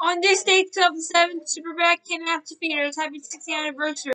On this date, 2007, Superbad kidnaps the fetus, happy sixtieth anniversary.